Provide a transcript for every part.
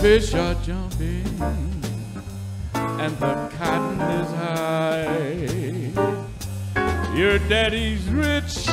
fish are jumping and the cotton is high. Your daddy's rich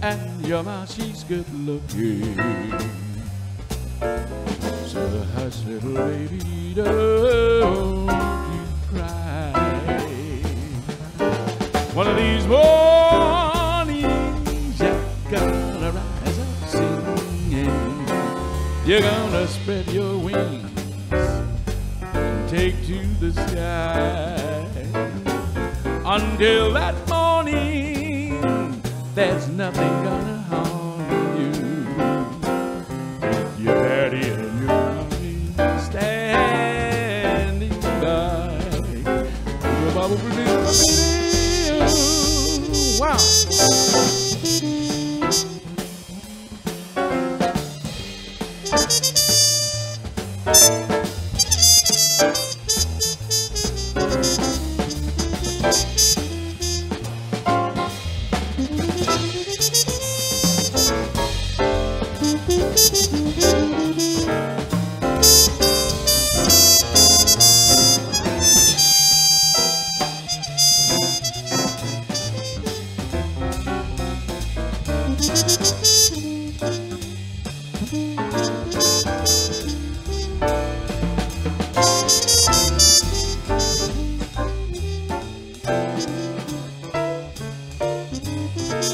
and your mom, she's good looking. So hush, little baby, don't you cry. One of these mornings, You're gonna spread your wings and take to the sky. Until that morning, there's nothing gonna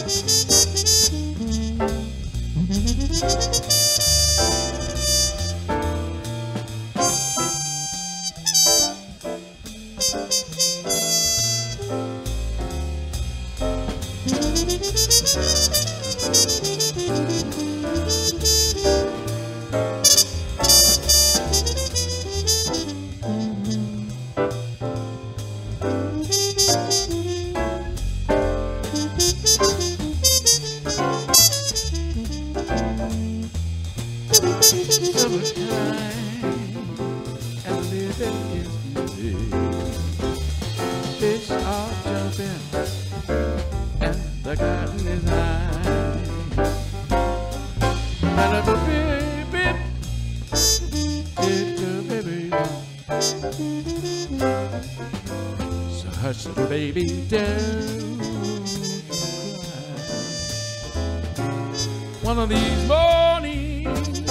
Summertime is high. Baby, baby. So hush, little baby, don't cry. One of these mornings,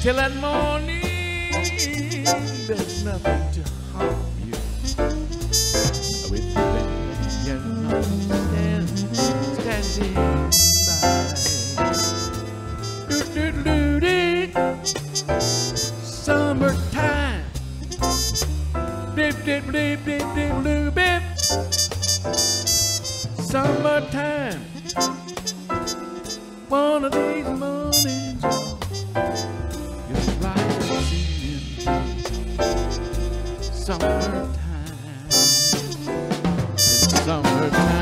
Till that morning, there's nothing to harm you. With baby, you're not standing by. Do-do-do-dee. Summertime. Dip, dip, dip, dip, dip, dip, dip. Summertime. One of these mornings, summertime. It's summertime.